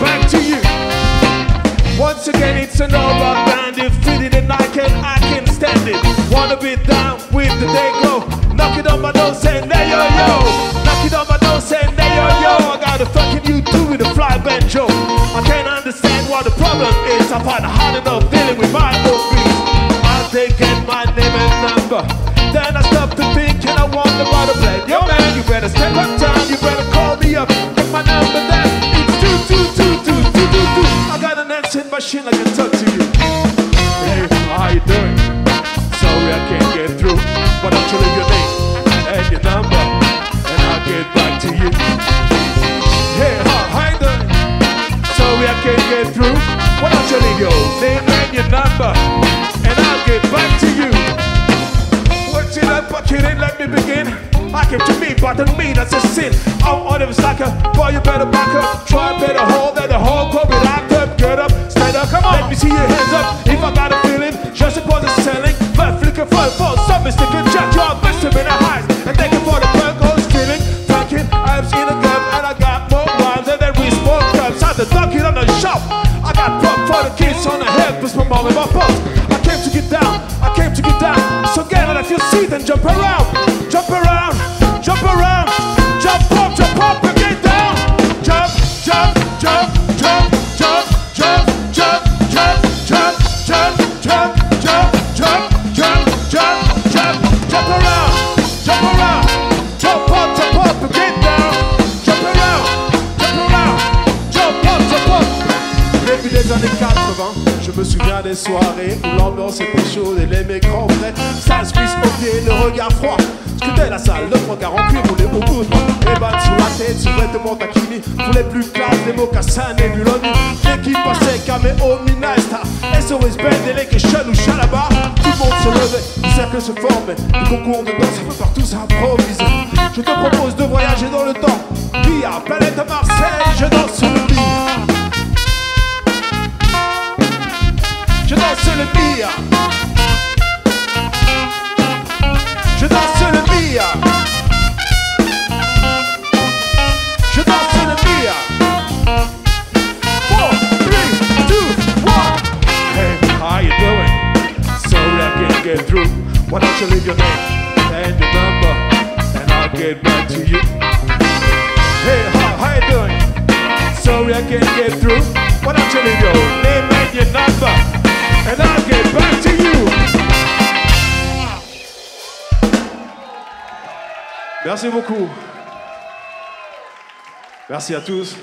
back to you. Once again, it's an all-rock band. If fitted and I can, I can stand it. Wanna be down with the day glow. Knock it on my nose and there yo yo. Knock it on my nose and there yo yo. I got a fucking you do with a fly banjo. I can't understand what the problem is. I find it hard enough dealing with Can talk to you. Hey, how you doing? Sorry I can't get through. Don't you leave your name and your number, and I'll get back to you. Hey, how, you doing? Sorry I can't get through. Don't you leave your name and your number, and I'll get back to you. What's in that bucket and let me begin. I came to me, but to me that's a sin. I'm on the slacker, boy you better back up. Try better hold that the whole club see your hands up. If I got a feeling, just suppose it's selling. But flicker for for some mistake and check your best in the highs. And thank you for the punk goes feeling. Fucking, I'm in a gun and I got more rhymes and then we smoke cups. Had the ducky on the shop. I got pop for the kids on the head, plus my mom and my pops. Début des années 80, je me souviens des soirées où l'ambiance était chaude et les mecs en. Ça se glisse au pied, le regard froid. Scrutait la salle, le regard en cuir roulé. Les balles sur la tête, sous vêtements taquini. Pour les plus classes, des mocassins nébuloni. L'équipe passait caméo, minesta. SOS Band, Delegation ou Chalaba. Tout le monde se levait, le cercle se formait. Le concours de danse, un peu partout s'improviser. Je te propose de voyager dans le temps. Via Planète Marseille, je danse le beat. Je danse le bia. Sorry I can't get through. Why don't you leave your name and your number, and I'll get back to you. Hey, how, how you doing? Sorry I can't get through. Why don't you leave your name and your number, and I'll get back to you. Merci beaucoup. Merci à tous.